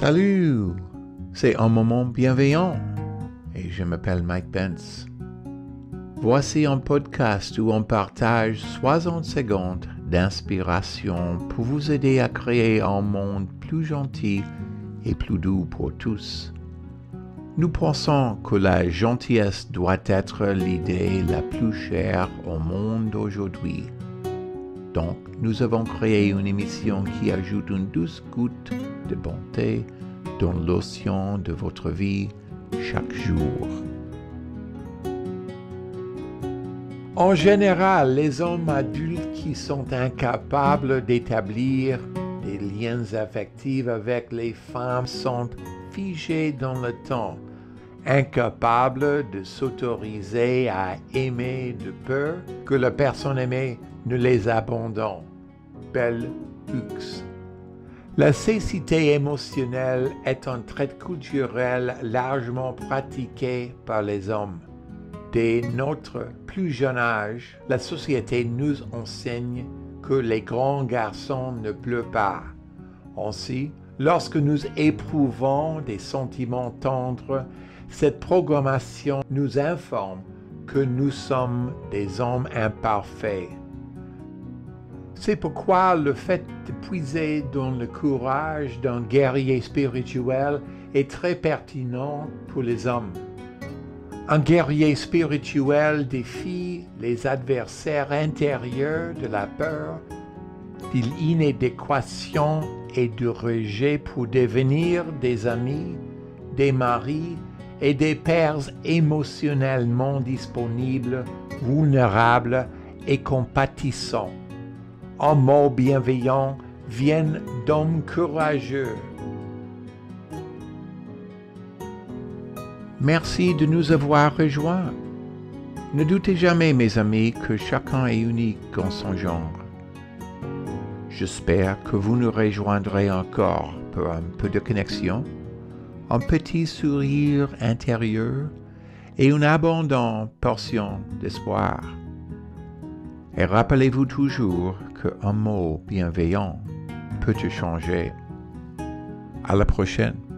Salut, c'est un moment bienveillant et je m'appelle Mike Pence. Voici un podcast où on partage 60 secondes d'inspiration pour vous aider à créer un monde plus gentil et plus doux pour tous. Nous pensons que la gentillesse doit être l'idée la plus chère au monde aujourd'hui. Donc, nous avons créé une émission qui ajoute une douce goutte de bonté dans l'océan de votre vie chaque jour. En général, les hommes adultes qui sont incapables d'établir des liens affectifs avec les femmes sont figés dans le temps, incapables de s'autoriser à aimer de peur que la personne aimée ne les abandonne. Belle Hux. La cécité émotionnelle est un trait culturel largement pratiqué par les hommes. Dès notre plus jeune âge, la société nous enseigne que les grands garçons ne pleurent pas. Ainsi, lorsque nous éprouvons des sentiments tendres, cette programmation nous informe que nous sommes des hommes imparfaits. C'est pourquoi le fait de puiser dans le courage d'un guerrier spirituel est très pertinent pour les hommes? Un guerrier spirituel défie les adversaires intérieurs de la peur, de l'inadéquation et du rejet pour devenir des amis, des maris et des pères émotionnellement disponibles, vulnérables et compatissants en mots bienveillants viennent d'hommes courageux. Merci de nous avoir rejoints. Ne doutez jamais, mes amis, que chacun est unique en son genre. J'espère que vous nous rejoindrez encore pour un peu de connexion, un petit sourire intérieur et une abondante portion d'espoir. Et rappelez-vous toujours qu'un mot bienveillant peut te changer. À la prochaine.